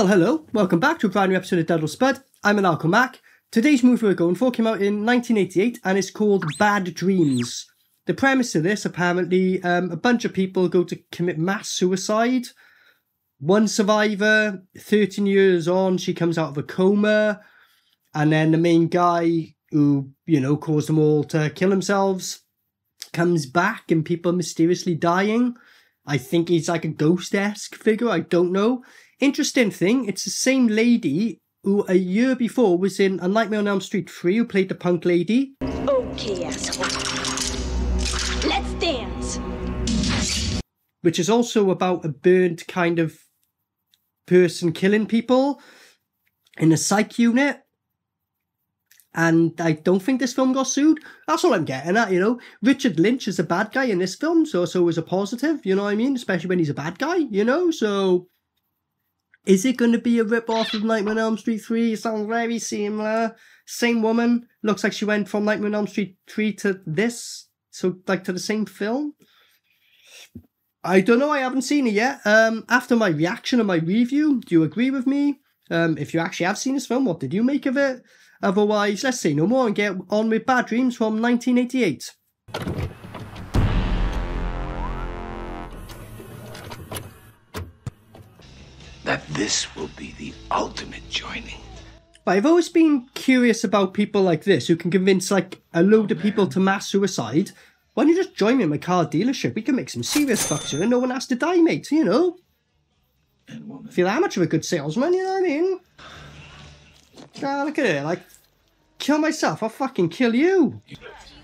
Well, hello, welcome back to a brand new episode of Dud or Spud. I'm Maniacal Mac. Today's movie we're going for came out in 1988 and it's called Bad Dreams. The premise of this apparently, um, a bunch of people go to commit mass suicide. One survivor, 13 years on, she comes out of a coma, and then the main guy who, you know, caused them all to kill themselves comes back and people mysteriously dying. I think he's like a ghost esque figure, I don't know. Interesting thing, it's the same lady who a year before was in A Nightmare on Elm Street 3 who played the punk lady. Okay, asshole. Let's dance. Which is also about a burnt kind of person killing people in a psych unit. And I don't think this film got sued. That's all I'm getting at, you know. Richard Lynch is a bad guy in this film, so so is a positive, you know what I mean? Especially when he's a bad guy, you know? So is it going to be a rip-off of Nightmare on Elm Street 3? It sounds very similar. Same woman. Looks like she went from Nightmare on Elm Street 3 to this. So, like, to the same film. I don't know. I haven't seen it yet. Um, after my reaction and my review, do you agree with me? Um, if you actually have seen this film, what did you make of it? Otherwise, let's say no more and get on with Bad Dreams from 1988. That this will be the ultimate joining. But I've always been curious about people like this who can convince like a load of people to mass suicide. Why don't you just join me in my car dealership? We can make some serious bucks here and no one has to die, mate, you know? Feel that much of a good salesman, you know what I mean? Ah, look at it, like, kill myself, I'll fucking kill you.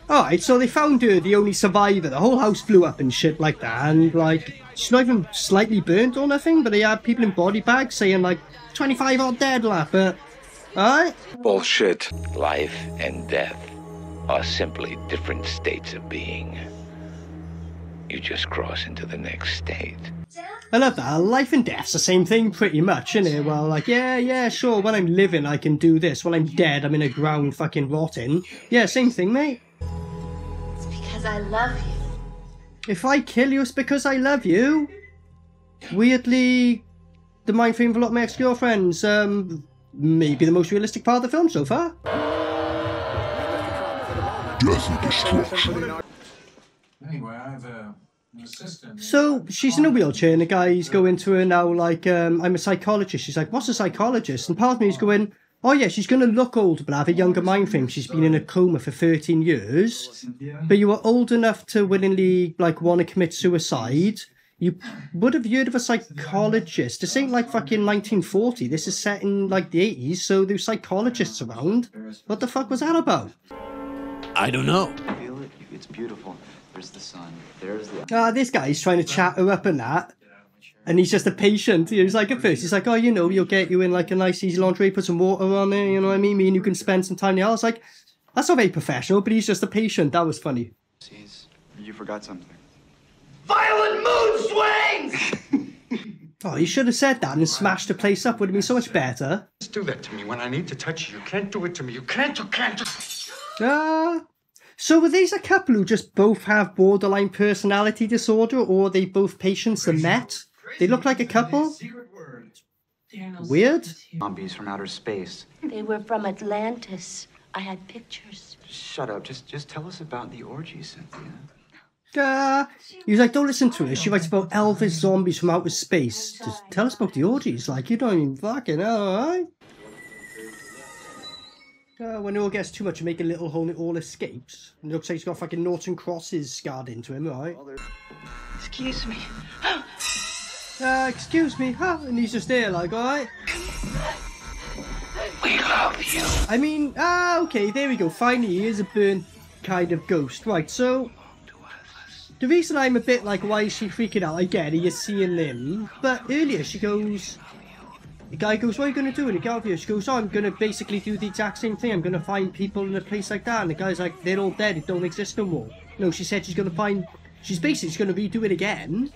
Alright, so they found her the only survivor. The whole house blew up and shit like that, and like, she's not even slightly burnt or nothing, but they had people in body bags saying like 25 odd dead left, but alright? Bullshit. Life and death are simply different states of being. You just cross into the next state. I love that. Life and death's the same thing pretty much, isn't it? Well, like, yeah, yeah, sure, when I'm living I can do this. When I'm dead, I'm in a ground fucking rotting. Yeah, same thing, mate. It's because I love you. If I kill you, it's because I love you. Weirdly, the mind frame of a lot of my ex-girlfriends, um, maybe the most realistic part of the film so far. Death and destruction. Anyway, I have a, an assistant. So she's in a wheelchair, and the guy's going to her now, like, um, I'm a psychologist. She's like, What's a psychologist? And part of me is going, Oh, yeah, she's going to look old, but I have a younger mind frame. She's been in a coma for 13 years. But you were old enough to willingly, like, want to commit suicide. You would have heard of a psychologist. This ain't like fucking 1940. This is set in, like, the 80s, so there's psychologists around. What the fuck was that about? I don't know. Feel it? It's beautiful. There's the sun. There's the. Ah, this guy's trying to chat her up and that. And he's just a patient. He's like, at first, he's like, oh, you know, you'll get you in like a nice easy laundry, put some water on there, you know what I mean? Me and you can spend some time there. I was like, that's not very professional, but he's just a patient. That was funny. Seas. You forgot something. Violent mood swings! Oh, you should have said that and smashed the place up. Would have been so much better. Just do that to me when I need to touch you. You can't do it to me. You can't, you can't. Ah. so were these a couple who just both have borderline personality disorder, or are they both patients that met? They look like a couple. Weird. Zombies from outer space. They were from Atlantis. I had pictures. Shut up. Just just tell us about the orgy, Cynthia. Ah. he was like, don't listen to her. She writes about Elvis zombies from outer space. Just tell us about the orgies. Like, you don't even fucking know, alright? Uh, when it all gets too much, you make a little hole and it all escapes. And it looks like he's got fucking Norton crosses scarred into him, right? Excuse me. Uh, excuse me, huh? And he's just there, like, alright? We love you. I mean, ah, okay, there we go. Finally, he is a burnt kind of ghost. Right, so. The reason I'm a bit like, why is she freaking out? I get it, you're seeing them. But earlier, she goes. The guy goes, What are you going to do? And the girl here, she goes, Oh, I'm going to basically do the exact same thing. I'm going to find people in a place like that. And the guy's like, They're all dead. It don't exist no more. No, she said she's going to find. She's basically going to redo it again.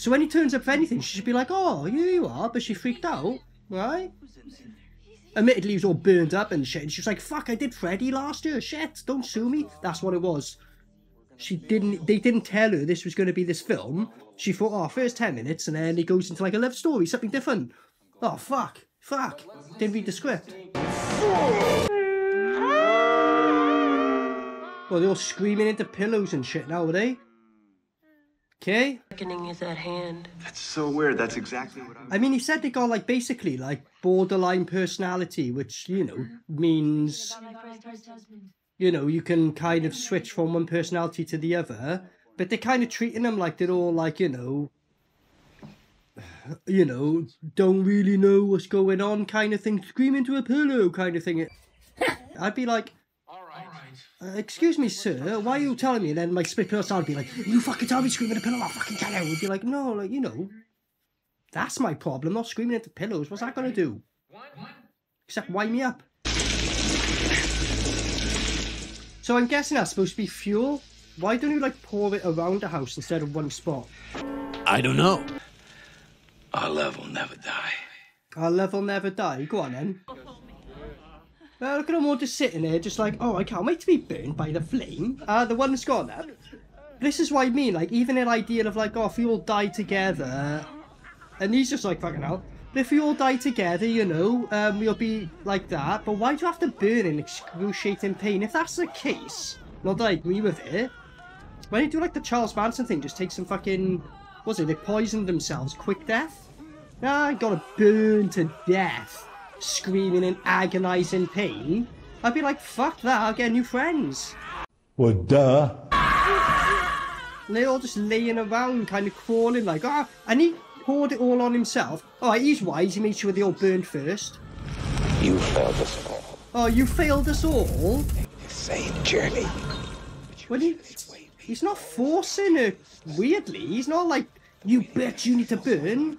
So when he turns up for anything, she should be like, Oh, here you are. But she freaked out, right? Admittedly, he was all burned up and shit. And she was like, Fuck, I did Freddy last year. Shit, don't sue me. That's what it was. She didn't. They didn't tell her this was going to be this film. She thought, oh, first ten minutes, and then it goes into like a love story, something different. Oh, fuck. Fuck. Didn't read the script. Well, they're all screaming into pillows and shit now, are they? Okay. Reckoning is at hand. That's so weird. That's exactly what I I mean, he said they got like basically like borderline personality, which you know means you know you can kind of switch from one personality to the other, but they're kind of treating them like they're all like you know, you know, don't really know what's going on kind of thing, scream into a pillow kind of thing. I'd be like. Uh, excuse me, sir, why are you telling me? And then my split personality would be like, you fucking tell me screaming at a pillow, I'll fucking tell you. Would be like, no, like, you know, that's my problem, not screaming into pillows. What's that going to do? Except wind me up. So I'm guessing that's supposed to be fuel. Why don't you like pour it around the house instead of one spot? I don't know. Our love will never die. Our love will never die. Go on then. Well, look at them all just sitting there, just like, oh, I can't wait to be burned by the flame. Uh, the one that's gone up. This is what I mean, like, even an idea of like, oh, if we all die together, and he's just like, fucking hell. But if we all die together, you know, um, we'll be like that. But why do you have to burn in excruciating pain? If that's the case, not that I agree with it, why don't you do like the Charles Manson thing? Just take some fucking, what's it, they poisoned themselves, quick death? Ah, I gotta burn to death, screaming in agonizing pain. I'd be like, fuck that, I'll get new friends. Well, duh. And they're all just laying around, kind of crawling, like, ah, and he poured it all on himself. Alright, he's wise, he made sure they all burned first. You failed us all. Oh, you failed us all? Same journey. Well, he, he's not forcing it weirdly. He's not like, you bitch, you need to burn.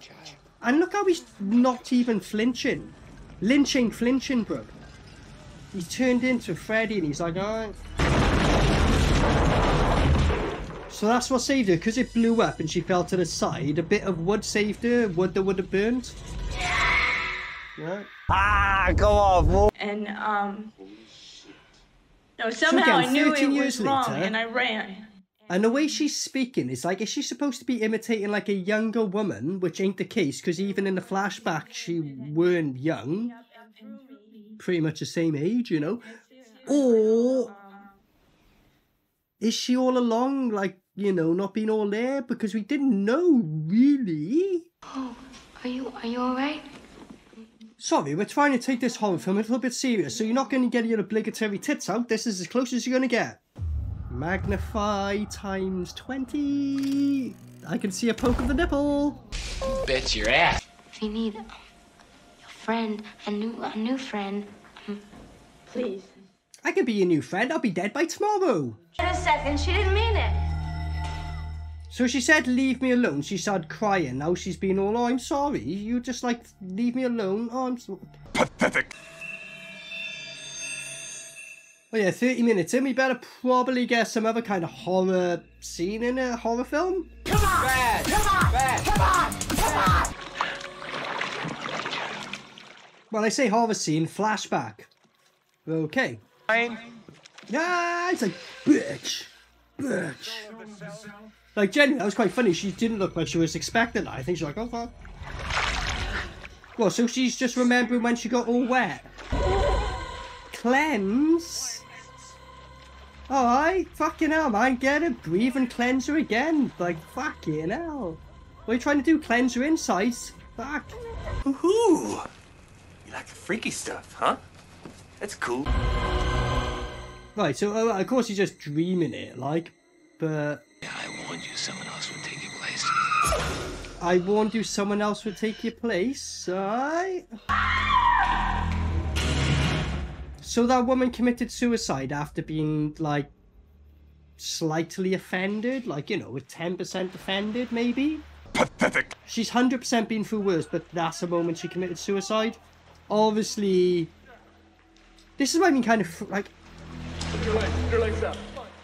And look how he's not even flinching. Lynching, flinching, bro. He's turned into Freddy and he's like, alright. So that's what saved her, because it blew up and she fell to the side. A bit of wood saved her, wood that would have burned. Right. and um no So somehow again, I knew it years was wrong and I ran. And the way she's speaking is like, is she supposed to be imitating like a younger woman, which ain't the case, because even in the flashback she weren't young, pretty much the same age, you know? Or is she all along like, you know, not being all there because we didn't know really? Oh, Are you are you alright? Sorry, we're trying to take this horror film a little bit serious, so you're not going to get your obligatory tits out. This is as close as you're going to get. Magnify times 20. I can see a poke of the nipple. Bet your ass. If you need um, a friend, a new a new friend, um, Please. I could be your new friend. I'll be dead by tomorrow. in a second, she didn't mean it. So she said, leave me alone. She started crying. Now she's been all, oh, I'm sorry. You just like, leave me alone. Oh, I'm so. Pathetic. Oh, yeah, 30 minutes in. We better probably get some other kind of horror scene in a horror film. Come on! Bad. Come on! Bad. Come on! Come on! Well, I say horror scene, flashback. Okay. Fine. Yeah, it's like, bitch, bitch. Like, Jenny, that was quite funny. She didn't look like she was expecting that. I think she's like, oh, fuck. Well, so she's just remembering when she got all wet. Cleanse? Alright, fucking hell, man. Get it. Breathe and cleanse her again. Like, fucking hell. What are you trying to do? Cleanse her insides? Fuck. Ooh, you like the freaky stuff, huh? That's cool. Right, so uh, of course he's just dreaming it, like, but I warned you someone else would take your place. I warned you someone else would take your place, alright? So that woman committed suicide after being, like, slightly offended? Like, you know, with 10% offended, maybe? Pathetic. She's 100% been through worse, but that's the moment she committed suicide. Obviously, this is what I mean, kind of, like,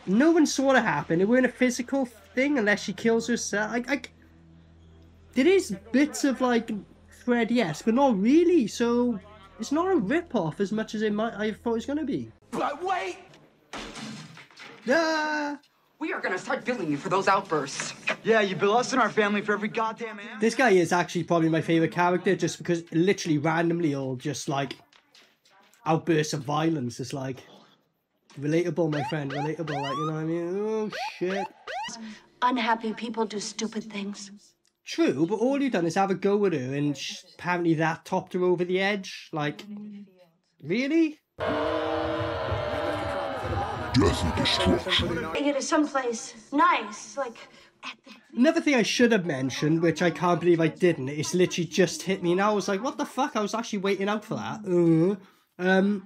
no one saw it happen. It weren't a physical thing unless she kills herself. Like, like there is bits of like Fred, yes, but not really. So it's not a rip-off as much as it might. I thought it was gonna be. But wait! Ah, We are gonna start billing you for those outbursts. Yeah, you bill us and our family for every goddamn am. This guy is actually probably my favorite character just because literally randomly all just like outbursts of violence. It's like relatable, my friend, relatable. Like, you know what I mean? Oh, shit. Unhappy people do stupid things. True, but all you've done is have a go at her, and sh- apparently that topped her over the edge. Like, really? Take you to someplace nice, like Another thing I should have mentioned, which I can't believe I didn't, it's literally just hit me now. I was like, what the fuck? I was actually waiting out for that. Uh, um,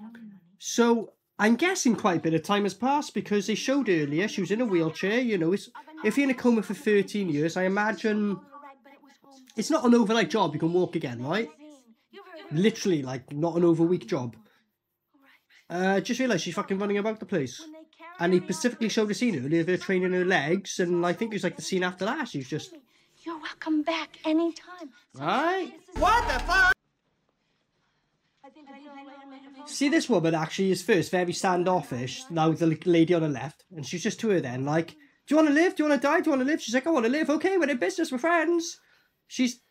so I'm guessing quite a bit of time has passed because they showed earlier she was in a wheelchair. You know, it's, if you're in a coma for 13 years, I imagine it's not an overnight job. You can walk again, right? Literally, like, not an overweek job. Uh, just realised she's fucking running about the place. And he specifically showed a scene earlier of her training her legs, and I think it was like the scene after that. She's just, You're welcome back anytime. right? What the fuck? See, this woman actually is first very standoffish. Now the lady on the left, and she's just to her then, like, "Do you want to live? Do you want to die? Do you want to live?" She's like, "I want to live." Okay, we're in business, we're friends. She's,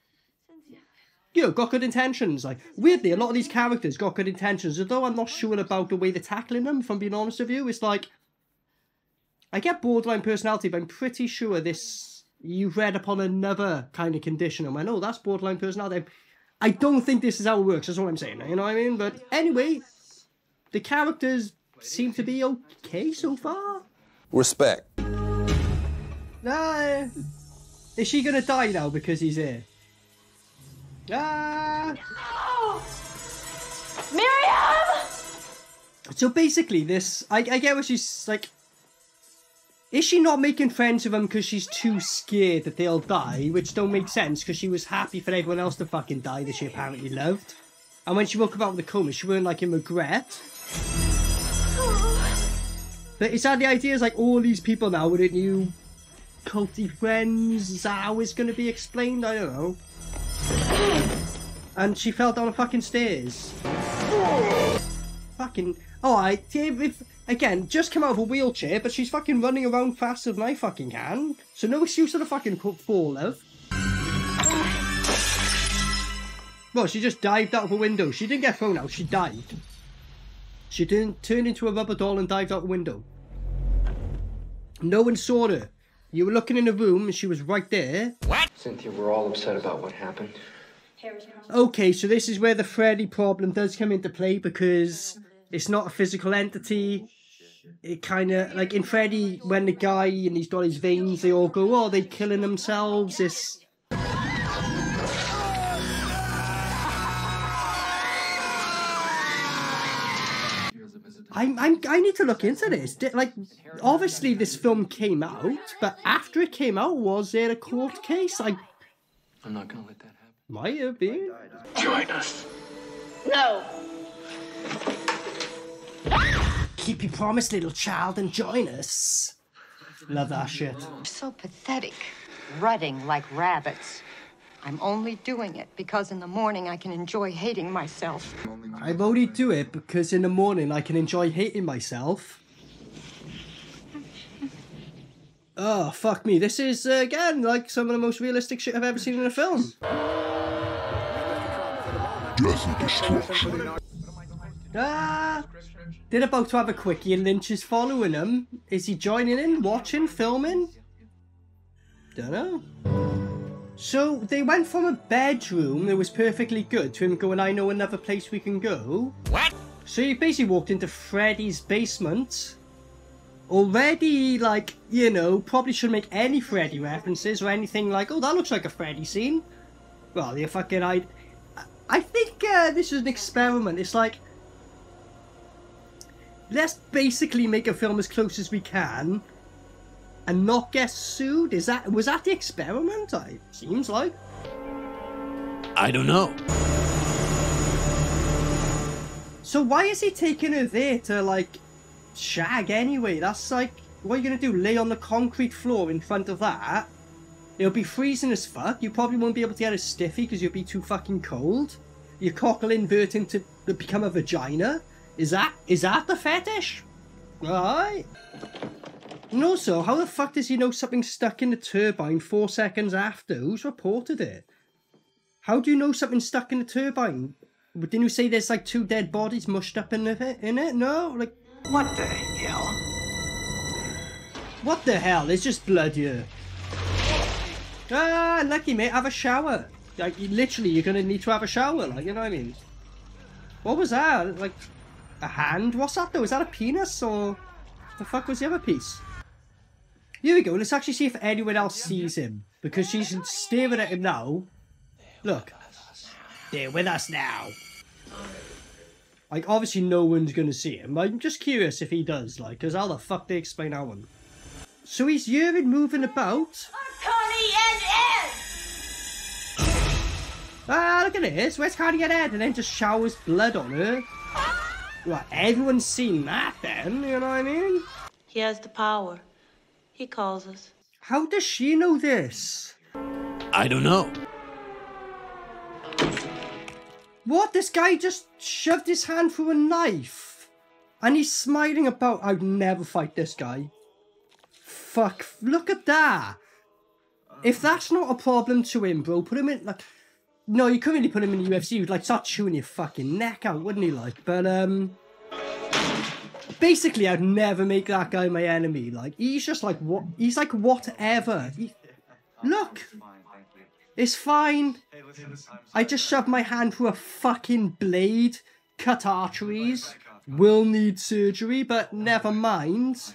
you know, got good intentions. Like, weirdly, a lot of these characters got good intentions, although I'm not sure about the way they're tackling them. If I'm being honest with you, it's like, I get borderline personality, but I'm pretty sure this you've read upon another kind of condition and went, "Oh, that's borderline personality." I don't think this is how it works. That's what I'm saying. You know what I mean? But anyway, the characters seem to be okay so far. Respect. Ah, is she gonna die now because he's here? Ah. No! Miriam! So basically, this I, I get what she's like. Is she not making friends with them because she's too scared that they'll die? Which don't make sense because she was happy for everyone else to fucking die that she apparently loved. And when she woke up out of the coma, she weren't like in regret. But is that the idea? Is like all these people now wouldn't new culty friends? Is that how it's going to be explained? I don't know. And she fell down the fucking stairs. Fucking. Alright, if, again, just come out of a wheelchair, but she's fucking running around faster than I fucking can. So no excuse for the fucking fall love. Well, she just dived out of a window. She didn't get thrown out, she dived. She didn't turn into a rubber doll and dived out the window. No one saw her. You were looking in the room and she was right there. What? Cynthia, we're all upset about what happened. Okay, so this is where the Freddy problem does come into play because it's not a physical entity. It kind of like in Freddy, when the guy and he's got his veins, they all go, "Oh, they're killing themselves." It's I'm, I'm, I need to look into this. Di- Like, obviously, this film came out, but after it came out, was there a court case? I I'm not gonna let that happen. might have been. Join us. No. Keep your promise, little child, and join us. Love that shit. So pathetic, rutting like rabbits. I'm only doing it because in the morning I can enjoy hating myself. I'm only do it because in the morning I can enjoy hating myself. Oh, fuck me. This is, uh, again, like some of the most realistic shit I've ever seen in a film. Death and destruction. Ah! They're about to have a quickie and Lynch is following him. Is he joining in, watching, filming? Don't know. So they went from a bedroom that was perfectly good to him going, I know another place we can go. What? So he basically walked into Freddy's basement. Already, like, you know, probably shouldn't make any Freddy references or anything like, oh, that looks like a Freddy scene. Well, you fucking, I, I think uh, this is an experiment. It's like, let's basically make a film as close as we can and not get sued? Is that was that the experiment? I seems like. I don't know. So why is he taking her there to like shag anyway? That's like what are you gonna do? Lay on the concrete floor in front of that? It'll be freezing as fuck. You probably won't be able to get a stiffy because you'll be too fucking cold. Your cock will invert into become a vagina. Is that is that the fetish? Right. And also, how the fuck does he know something stuck in the turbine four seconds after? Who's reported it? How do you know something stuck in the turbine? Didn't you say there's like two dead bodies mushed up in it? In it? No, like What the hell? what the hell? There's just blood here. Ah, lucky mate, have a shower. Like you, literally, you're gonna need to have a shower. Like you know what I mean? What was that? Like a hand? What's that though? Is that a penis or the fuck was the other piece? Here we go. Let's actually see if anyone else sees him because she's staring at him now. Look, they're with us now. Like obviously no one's gonna see him. I'm just curious if he does. Like, cause how the fuck they explain that one? So he's here and moving about. Connie and Ed! Ah, look at this. Where's Cardi and Ed? And then just showers blood on her. Well, everyone's seen that then, you know what I mean? He has the power. He calls us. How does she know this? I don't know. What? This guy just shoved his hand through a knife. And he's smiling about, I'd never fight this guy. Fuck, look at that. If that's not a problem to him, bro, put him in, like... No, you couldn't really put him in the UFC. You'd, like, start chewing your fucking neck out, wouldn't he, like? But, um... Basically, I'd never make that guy my enemy. Like, he's just like, what? He's like, whatever. He, look! It's fine. I just shoved my hand through a fucking blade, cut arteries, will need surgery, but never mind.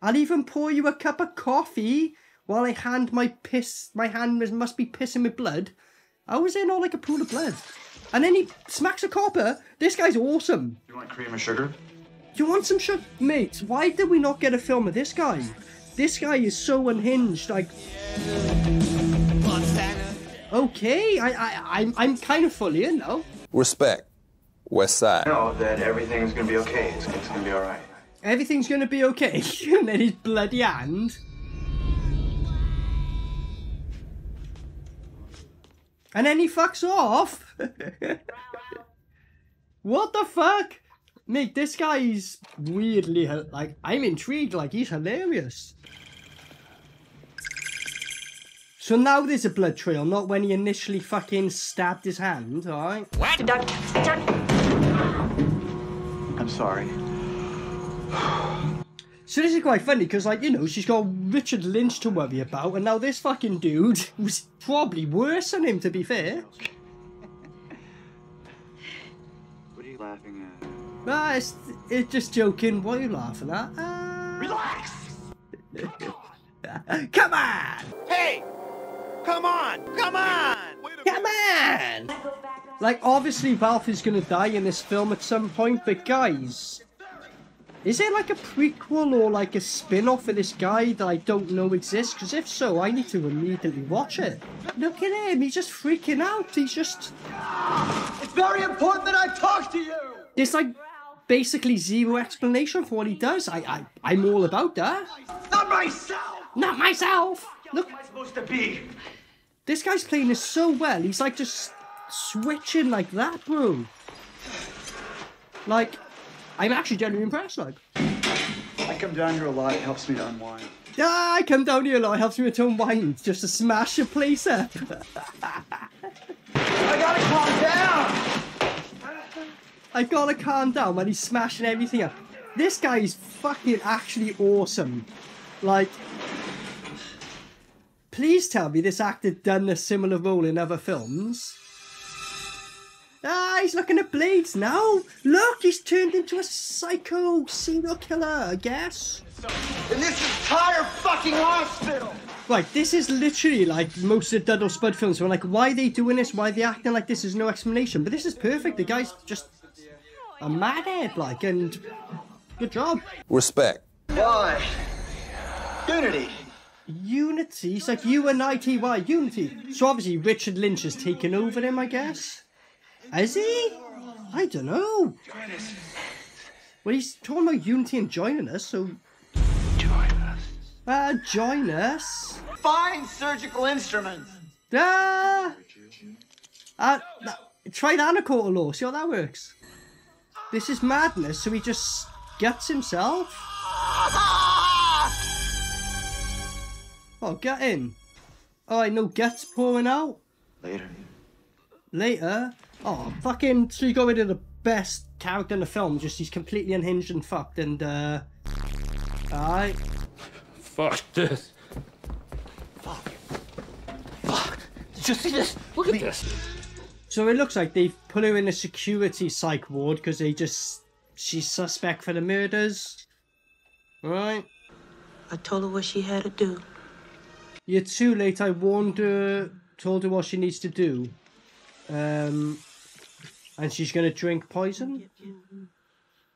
I'll even pour you a cup of coffee while I hand my piss, my hand must- be pissing with blood. I was in all like a pool of blood? And then he smacks a copper. This guy's awesome. Do you want cream or sugar? You want some sugar? Mate, why did we not get a film of this guy? This guy is so unhinged, like... Okay, I, I, I'm, I'm kind of fully in now. Respect. West Side. know that everything's gonna be okay. It's, it's gonna be alright. Everything's gonna be okay. and then his bloody hand. And then he fucks off. what the fuck? Mate, this guy's weirdly, like, I'm intrigued, like, he's hilarious. So now there's a blood trail, not when he initially fucking stabbed his hand, alright? What? Duck, duck. I'm sorry. So this is quite funny because, like, you know, she's got Richard Lynch to worry about, and now this fucking dude was probably worse than him, to be fair. What are you laughing at? Ah, it's, it's just joking. What are you laughing at? Ah. Relax! Come on! Hey! Come on! Come on! Come on! Like, obviously, Valve is gonna die in this film at some point, but guys, is it like a prequel or like a spin off of this guy that I don't know exists? Because if so, I need to immediately watch it. Look at him, he's just freaking out. He's just. It's very important that I talk to you! There's like basically zero explanation for what he does. I, I, I'm all about that. Not myself! Not myself! Look, What am I supposed to be? this guy's playing this so well. He's like just switching like that, bro. Like, I'm actually genuinely impressed. Like, I come down here a lot. It helps me to unwind. Yeah, I come down here a lot. It helps me to unwind just to smash a place up. I gotta calm down! I gotta calm down when he's smashing everything up. This guy is fucking actually awesome. Like, please tell me this actor done a similar role in other films. Ah, he's looking at blades now. Look, he's turned into a psycho serial killer, I guess. In this entire fucking hospital! Right, this is literally like most of the Dud or Spud films. We're like, why are they doing this? Why are they acting like this? There's no explanation. But this is perfect. The guy's just a madhead, like, and good job. Respect. Why? Unity. Unity. It's like U-N-I-T-Y, Unity. So obviously Richard Lynch has taken over him, I guess. Has he? I don't know. Well, he's talking about Unity and joining us, so... Join us. Uh, join us. Fine surgical instruments. Ah! Uh, th- try that on a court of law, see how that works. This is madness, so he just guts himself. Oh, get in. Oh, I know guts pouring out. Later. Later. Oh, fucking. So you got rid of the best character in the film. Just he's completely unhinged and fucked. And uh, alright. Fuck this. Fuck. Fuck. Did you see this? Look at this. So it looks like they've put her in a security psych ward because they just she's suspect for the murders. Right. I told her what she had to do. You're too late. I warned her, told her what she needs to do. Um, and she's gonna drink poison.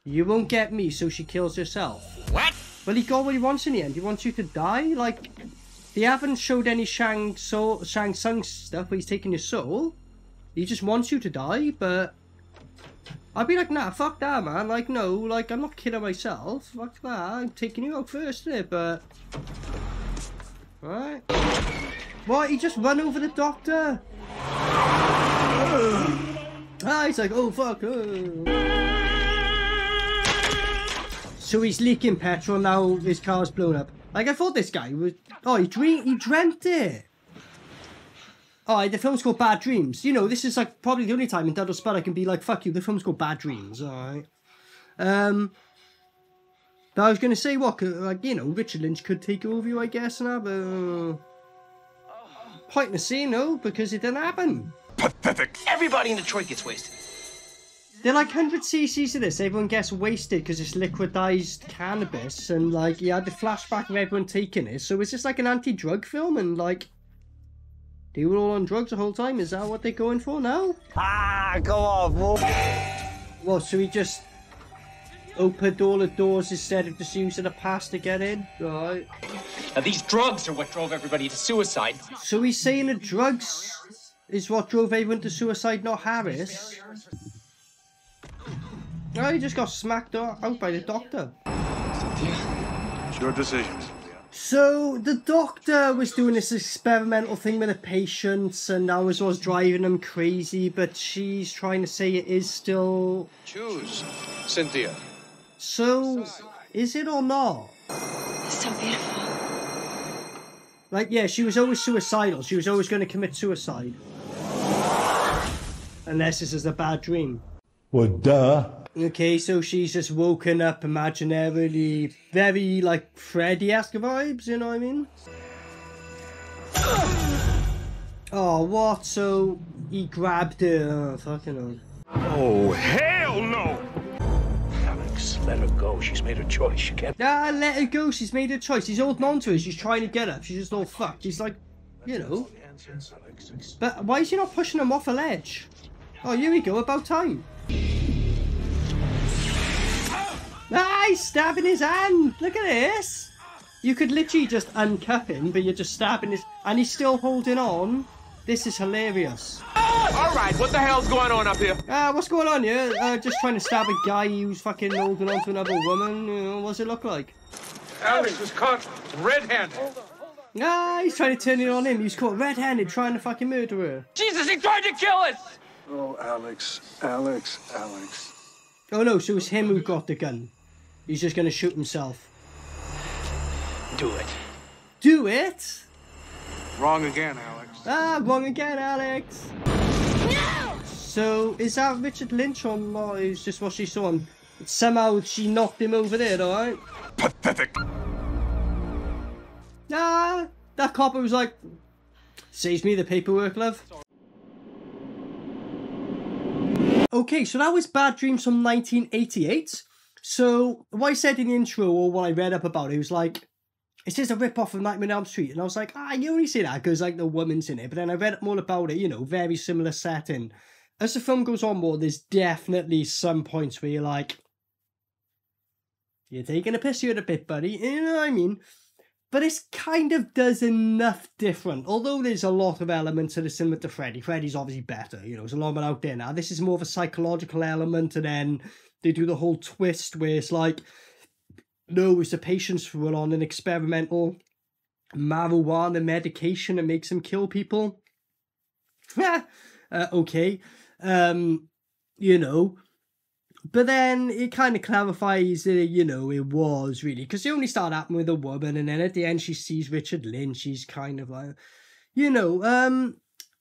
You won't get me, so she kills herself. What? Well, he got what he wants in the end. He wants you to die. Like, they haven't showed any Shang soul, Shang Tsung stuff where he's taking your soul. He just wants you to die, but I'd be like, nah, fuck that, man. Like, no, like, I'm not killing myself. Fuck that. I'm taking you out first, innit? But, right? What? He just run over the doctor? ah, he's like, oh fuck. oh." So he's leaking petrol now. His car's blown up. Like I thought, this guy was. Oh, he dream. He dreamt it. Oh, the film's called Bad Dreams. You know, this is like probably the only time in Dud or Spud I can be like, "Fuck you." The film's called Bad Dreams. All right. Um. But I was gonna say what, like you know, Richard Lynch could take over you, I guess, and have a point in the scene, no, because it didn't happen. Pathetic. Everybody in Detroit gets wasted. They're like 100 cc's of this. Everyone gets wasted because it's liquidized cannabis, and like you had the flashback of everyone taking it. So it's just like an anti-drug film, and like they were all on drugs the whole time. Is that what they're going for now? Ah, go on. Wolf. Well, so we just opened all the doors instead of just using a pass to get in, right? Now, these drugs are what drove everybody to suicide. So he's saying the drugs is what drove everyone to suicide, not Harris. No, he just got smacked out out by the doctor. It's your decision. So the doctor was doing this experimental thing with the patients, and I was what's driving them crazy. But she's trying to say it is still. Choose, Cynthia. So, is it or not? It's so beautiful. Like, yeah, she was always suicidal. She was always going to commit suicide. Unless this is a bad dream. Well, duh. Okay, so she's just woken up imaginarily, very like Freddy-esque vibes, you know what I mean? Oh, what? So he grabbed her. Oh, fucking hell. Oh, hell no! Alex, let her go. She's made her choice. She can't. Ah, let her go. She's made her choice. He's holding on to her. She's trying to get up. She's just all fucked. She's like, you know. But why is he not pushing him off a ledge? Oh, here we go. About time. Ah, he's stabbing his hand. Look at this. You could literally just uncuff him, but you're just stabbing his... And he's still holding on. This is hilarious. All right, what the hell's going on up here? Ah, what's going on here? Uh, just trying to stab a guy who's fucking holding on to another woman. You know, what's it look like? Alex was caught red-handed. Ah, he's trying to turn it on him. He's caught red-handed trying to fucking murder her. Jesus, he tried to kill us! Oh, Alex, Alex, Alex. Oh no, so it's him who got the gun. He's just gonna shoot himself. Do it. Do it? Wrong again, Alex. Ah, wrong again, Alex. No! So, is that Richard Lynch or not? It's just what she saw him. Somehow she knocked him over there, alright? Pathetic. Nah, that copper was like, saves me the paperwork, love. Okay, so that was Bad Dreams from 1988. So, what I said in the intro, or what I read up about it, was like, it says a rip-off of Nightmare on Elm Street. And I was like, ah, you only say that because, like, the woman's in it. But then I read up more about it, you know, very similar setting. As the film goes on more, there's definitely some points where you're like, you're taking a piss here a bit, buddy. You know what I mean? But it kind of does enough different. Although there's a lot of elements that are similar to Freddy. Freddy's obviously better, you know, there's a lot more out there now. This is more of a psychological element, and then they do the whole twist where it's like, no, it's the patients are on an experimental marijuana medication that makes them kill people. uh, okay. Um, you know. but then it kind of clarifies that, you know, it was really, because it only started happening with a woman, and then at the end she sees Richard Lynch, she's kind of like, you know, um,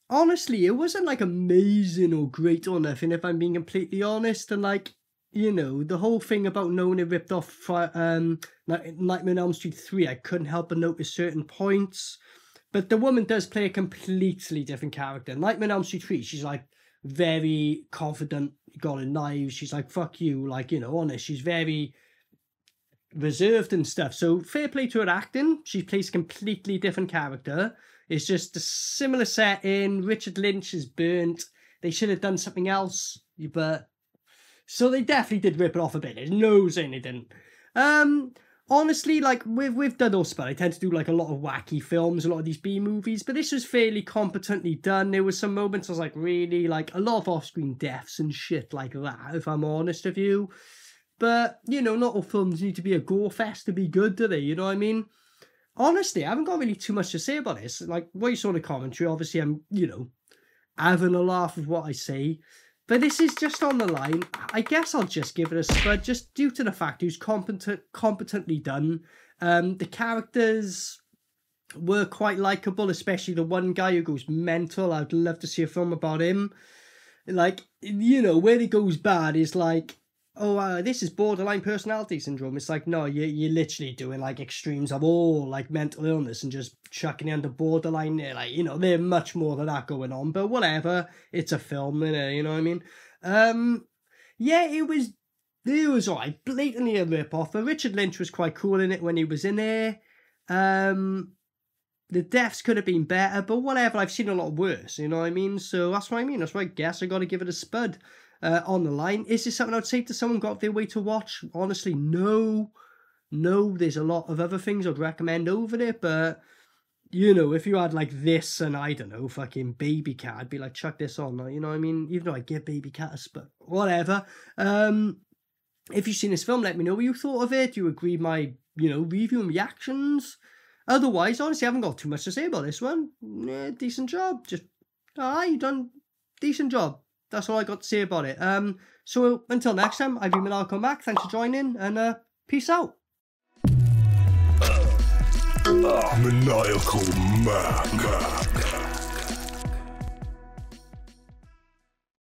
honestly, it wasn't like amazing or great or nothing, if I'm being completely honest, and like, you know, the whole thing about knowing it ripped off Fri- um, Night- Nightmare on Elm Street 3, I couldn't help but notice certain points. But the woman does play a completely different character. Nightmare on Elm Street 3, she's like very confident, got a knife. She's like, fuck you, like, you know, honest. She's very reserved and stuff. So fair play to her acting. She plays a completely different character. It's just a similar setting. Richard Lynch is burnt. They should have done something else, but so they definitely did rip it off a bit. There's no saying they didn't. Um, honestly, like with Dud or Spud, I tend to do like a lot of wacky films, a lot of these B movies, but this was fairly competently done. There was some moments I was like, really, like a lot of off-screen deaths and shit like that. If I'm honest with you, but you know, not all films need to be a gore fest to be good, do they? You know what I mean? Honestly, I haven't got really too much to say about this. Like what you saw in the commentary, obviously, I'm you know having a laugh with what I say. But this is just on the line. I guess I'll just give it a spud, just due to the fact was competent, competently done. Um, the characters were quite likable, especially the one guy who goes mental. I'd love to see a film about him. Like, you know, where he goes bad is like, oh, uh, this is borderline personality syndrome. It's like, no, you, you're literally doing like extremes of all like mental illness and just chucking it under borderline. Like, you know, there's much more than that going on, but whatever. It's a film, innit? you know what I mean? Um, yeah, it was, it was alright. Blatantly a rip off, but Richard Lynch was quite cool in it when he was in there. Um, the deaths could have been better, but whatever. I've seen a lot worse, you know what I mean? So that's what I mean. That's why I guess I got to give it a spud uh, on the line. Is this something I'd say to someone got their way to watch? Honestly, no. No, there's a lot of other things I'd recommend over it, but you know, if you had like this and I don't know, fucking baby cat, I'd be like, chuck this on, you know what I mean? Even though I get baby cats, but whatever. Um, if you've seen this film, let me know what you thought of it. Do you agree my, you know, review and reactions? Otherwise, honestly, I haven't got too much to say about this one. Decent job. Just, alright, you done decent job. That's all I got to say about it. Um, so until next time, I've been Maniacal Mac. Thanks for joining, and uh, peace out. Maniacal Mac.